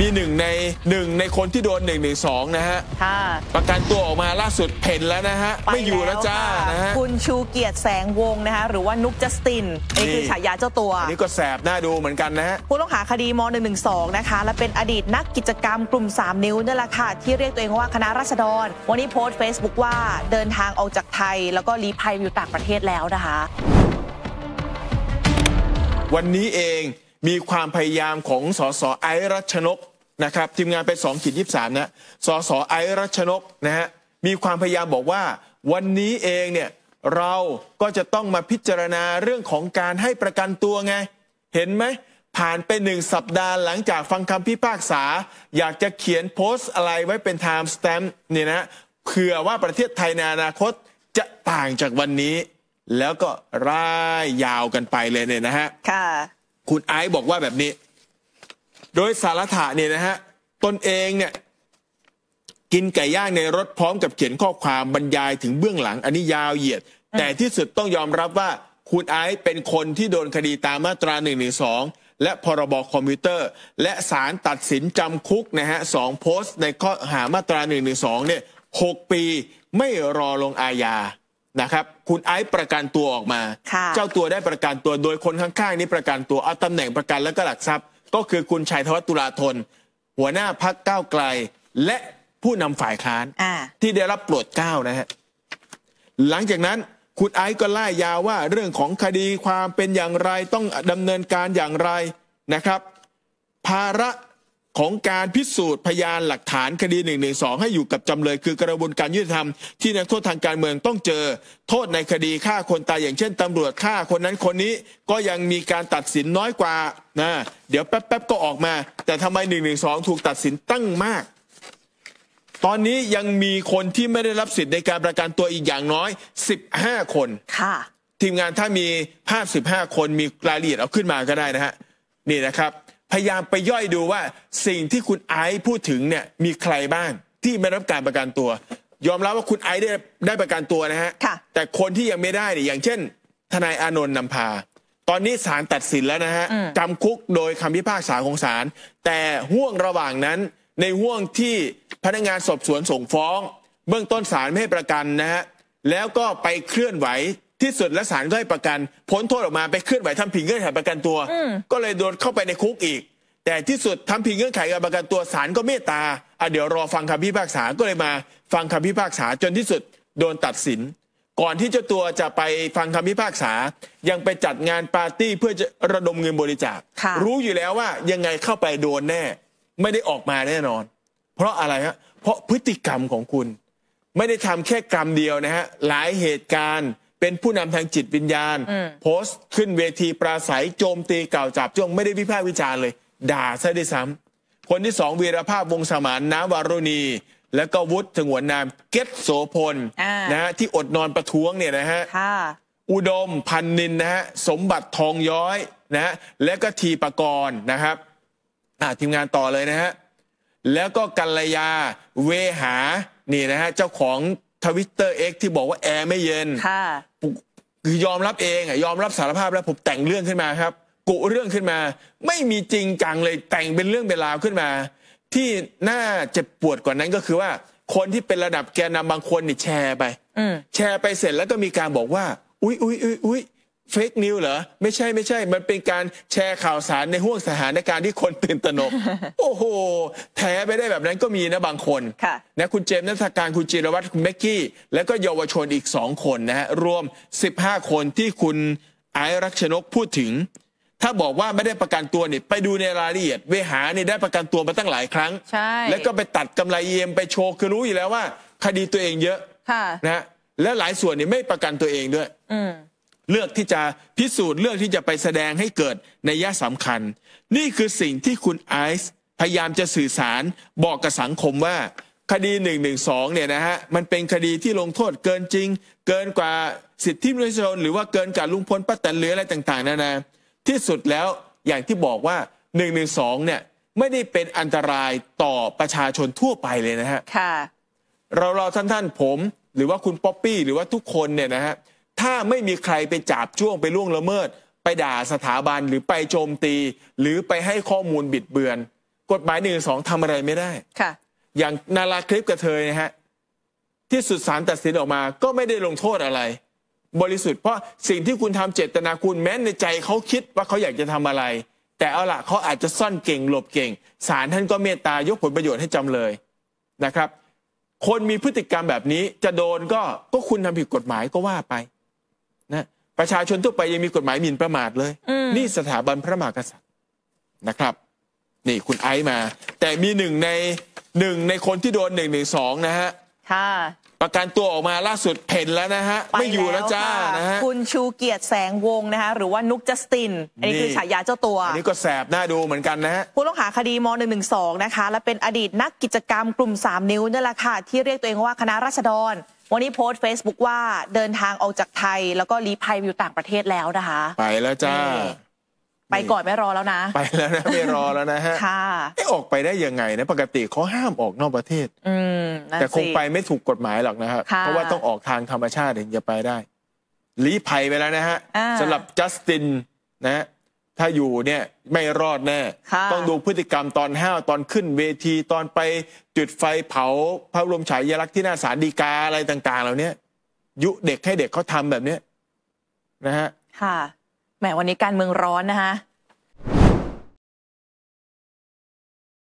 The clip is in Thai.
มีหนึ่งในหนึ่งในคนที่โดน1นึนะฮะค่ะประกันตัวออกมาล่าสุดเพ่นแล้วนะฮะปไม่อยู่แล้วจ้าค่ะนะฮะคุณชูเกียรติแสงวงศ์นะคะ หรือว่านุกจัสตินอันนี้คือนี่ฉายาเจ้าตัวอันนี้ก็แสบหน้าดูเหมือนกันนะฮะผู้ต้องหาคดีม .112 นะคะ และเป็นอดีตนักกิจกรรมกลุ่ม 3 นิ้วนี่แหละค่ะ ที่เรียกตัวเองว่าคณะราษฎร วันนี้โพสต์ Facebook ว่าเดินทางออกจากไทย แล้วก็ลี้ภัยอยู่ต่างประเทศแล้วนะคะ วันนี้เอง มีความพยายามของสสไอรัชนกนะครับทีมงานไป2ขีด23นะสสไอรัชนกนะฮะมีความพยายามบอกว่าวันนี้เองเนี่ยเราก็จะต้องมาพิจารณาเรื่องของการให้ประกันตัวไง เห็นไหมผ่านไปหนึ่งสัปดาห์หลังจากฟังคำพิพากษา อยากจะเขียนโพสต์อะไรไว้เป็น time stamp เนี่ยนะเผื่อว่าประเทศไทยในอนาคตจะต่างจากวันนี้ แล้วก็ร่ายยาวกันไปเลยเนี่ยนะฮะค่ะ คุณไอซ์บอกว่าแบบนี้ โดยสารถะเนี่ยนะฮะตนเองเนี่ยกินไก่ย่างในรถพร้อมกับเขียนข้อความบรรยายถึงเบื้องหลังอันนี้ยาวเหยียด แต่ที่สุดต้องยอมรับว่าคุณไอซ์เป็นคนที่โดนคดีตามมาตรา1นึและพรบคอมพิวเตอร์ และศาลตัดสินจำคุกนะฮะสองโพสต์ในข้อหามาตรา1นึเนี่ยหกปีไม่รอลงอาญา นะครับคุณไอซ์ประกันตัวออกมาค่ะเจ้าตัวได้ประกันตัวโดยคนข้างๆนี้ประกันตัวเอาตำแหน่งประกันและก็หลักทรัพย์ ก็คือคุณชัยธวัฒน์ตุลาธน หัวหน้าพักก้าวไกล และผู้นำฝ่ายค้านอ่าที่ได้รับโปรดเกล้านะฮะหลังจากนั้นคุณไอซ์ก็ไล่ยาวว่าเรื่องของคดีความเป็นอย่างไรต้องดำเนินการอย่างไรนะครับ ภาระ ของการพิสูจน์พยานหลักฐานคดี1นึให้อยู่กับจำเลยคือกระบวนการยุติธรรมที่นักโทษทางการเมืองต้องเจอ โทษในคดีฆ่าคนตายอย่างเช่นตำรวจฆ่าคนนั้นคนนี้ก็ยังมีการตัดสินน้อยกว่านะเดี๋ยวแป๊บๆก็ออกมา แต่ทำไม1นึถูกตัดสินตั้งมาก ตอนนี้ยังมีคนที่ไม่ได้รับสิทธิ์ในการประกันตัวอีกอย่างน้อย 15 คนค่ะทีมงานถ้ามีภาพ 15 คนมีรายละเอียดเอาขึ้นมาก็ได้นะฮะนี่นะครับ พยายามไปย่อยดูว่าสิ่งที่คุณไอซ์พูดถึงเนี่ยมีใครบ้างที่ไม่รับการประกันตัว ยอมรับว่าคุณไอซ์ได้ได้ประกันตัวนะฮะค่ะแต่คนที่ยังไม่ได้เนี่ยอย่างเช่น ทนายอานนท์นำพา ตอนนี้ศาลตัดสินแล้วนะฮะจำคุกโดยคำพิพากษาของศาลแต่ห่วงระหว่างนั้นในห่วงที่พนักงานสอบสวนส่งฟ้อง เบื้องต้นศาลไม่ให้ประกันนะฮะแล้วก็ไปเคลื่อนไหว ที่สุดและศาลก็ให้ประกัน พ้นโทษออกมาไปเคลื่อนไหวทำผิดเงื่อนไขประกันตัว ก็เลยโดนเข้าไปในคุกอีก แต่ที่สุดทำผิดเงื่อนไขการประกันตัวศาลก็เมตตาอะเดี๋ยวรอฟังคำพิพากษาก็เลยมาฟังคำพิพากษาจนที่สุดโดนตัดสิน ก่อนที่เจ้าตัวจะไปฟังคำพิพากษา ยังไปจัดงานปาร์ตี้เพื่อจะระดมเงินบริจาคค่ะรู้อยู่แล้วว่ายังไงเข้าไปโดนแน่ ไม่ได้ออกมาแน่นอน เพราะอะไรฮะเพราะพฤติกรรมของคุณ ไม่ได้ทำแค่กรรมเดียวนะฮะหลายเหตุการณ์ เป็นผู้นำทางจิตวิญญาณ โพสต์ขึ้นเวทีปราศัยโจมตีกล่าวจับจ้วงไม่ได้วิพากษ์วิจารณ์เลย ด่าซะด้วยซ้ำคนที่สองวีรภาพวงศ์สมานน้ำวารุณี แล้วก็วุฒิสงวนนามเกตโสพลอ่านนะฮะที่อดนอนประท้วงเนี่ยนะฮะค่ะอุดมพันนินนะฮะสมบัติทองย้อยนะฮะและก็ทีปกรณ์นะครับอ่าทีมงานต่อเลยนะฮะแล้วก็กัลยาเวหานี่นะฮะเจ้าของ ทวิตเตอร์เอ็กที่บอกว่าแอร์ไม่เย็นค่ะคือยอมรับเองอะยอมรับสารภาพแล้วผมแต่งเรื่องขึ้นมาครับ กุเรื่องขึ้นมา ไม่มีจริงจังเลยแต่งเป็นเรื่องเป็นราวขึ้นมา ที่น่าเจ็บปวดกว่านั้นก็คือว่า คนที่เป็นระดับแกนนำบางคนนี่แชร์ไปอืมแชร์ไปเสร็จแล้วก็มีการบอกว่า อุ๊ยอุ๊ยอุ๊ยอุ๊ย เฟกนิวเหรอ ไม่ใช่ไม่ใช่ มันเป็นการแชร์ข่าวสารในห่วงสถานการณ์ที่คนตื่นตระหนก โอ้โห แท้ไปได้แบบนั้นก็มีนะบางคนค่ะนะคุณเจมส์นัทการคุณจิรวัตรคุณเบกกี้ แล้วก็เยาวชนอีกสองคนนะฮะ รวม 15 คนที่คุณไอซ์รักชนกพูดถึง ถ้าบอกว่าไม่ได้ประกันตัวเนี่ยไปดูในรายละเอียด เวหาเนี่ยได้ประกันตัวมาตั้งหลายครั้งใช่แล้วก็ไปตัดกำไรเอ็มไปโชว์คือรู้อยู่แล้วว่า คดีตัวเองเยอะค่ะนะฮะและหลายส่วนเนี่ยไม่ประกันตัวเองด้วยอืม เลือกที่จะพิสูจน์เลือกที่จะไปแสดงให้เกิดในยะสำคัญ นี่คือสิ่งที่คุณไอซ์พยายามจะสื่อสารบอกกับสังคมว่า คดี1นึเนี่ยนะฮะมันเป็นคดีที่ลงโทษเกินจริง เกินกว่าสิทธิมนุษยชนหรือว่าเกินกว่าลุงพลป้าแตนหรืออะไรต่างๆนานาที่สุดแล้วอย่างที่บอกว่า1นึเนี่ยไม่ได้เป็นอันตรายต่อประชาชนทั่วไปเลยนะฮะค่ะเราเราท่านท่านผมหรือว่าคุณป๊อปปี้หรือว่าทุกคนเนี่ยนะฮะ ถ้าไม่มีใครไปจับจ้วงไปล่วงละเมิด ไปด่าสถาบันหรือไปโจมตี หรือไปให้ข้อมูลบิดเบือนกกฎหมายหนึ่งสองทำอะไรไม่ได้ค่ะ อย่างนาราคลิปกระเทยนะฮะที่สุดสารตัดสินออกมาก็ไม่ได้ลงโทษอะไร บริสุทธิ์เพราะสิ่งที่คุณทำเจตนาคุณแม้ในใจเขาคิดว่าเขาอยากจะทำอะไร แต่เอาละเขาอาจจะซ่อนเก่งหลบเก่งศาลท่านก็เมตตายกผลประโยชน์ให้จำเลยนะครับ คนมีพฤติกรรมแบบนี้จะโดนก็ก็คุณทำผิดกฎหมายก็ว่าไป นะประชาชนทั่วไปยังมีกฎหมายหมิ่นประมาทเลยอืมนี่สถาบันพระมหากษัตริย์นะครับ นี่คุณไอซ์มา แต่มีหนึ่งในหนึ่งในคนที่โดนหนึ่งหนึ่งสองนะฮะค่ะประกันตัวออกมาล่าสุดเห็นแล้วนะฮะไปไม่อยู่แล้วจ้าค่นะฮะคุณชูเกียรติแสงวงศ์นะคะหรือว่านุกจัสติน อันนี้นี่คือฉายาเจ้าตัว อันนี้ก็แสบหน้าดูเหมือนกันนะฮะผู้ต้องหาคดีม .112 นะคะ และเป็นอดีตนักกิจกรรมกลุ่ม 3 นิ้วนี่แหละค่ะ ที่เรียกตัวเองว่าคณะราษฎร วันนี้โพสต์ Facebook ว่าเดินทางออกจากไทย แล้วก็ลี้ภัยไปอยู่ต่างประเทศแล้วนะคะ ไปแล้วจ้านี่ไปก่อนไม่รอแล้วนะ ไปแล้วนะไม่รอแล้วนะฮะค่ะเอ๊ะออกไปได้ยังไงนะปกติเขาห้ามออกนอกประเทศ อืมนั่นแต่คงสิไปไม่ถูกกฎหมายหรอกนะครับค่ะเพราะว่าต้องออกทางธรรมชาติถึงจะไปได้ลี้ภัยไปแล้วนะฮะอ่าสำหรับจัสตินนะฮะ ถ้าอยู่เนี่ยไม่รอดแน่ ค่ะต้องดูพฤติกรรมตอนห้าวตอนขึ้นเวทีตอนไปจุดไฟเผาพระบรมฉายาลักษณ์ที่หน้าศาลฎีกาอะไรต่าง ๆ เหล่านี้ยุเด็กให้เด็กเขาทำแบบเนี้ยนะฮะ ค่ะแหมวันนี้การเมืองร้อนนะคะ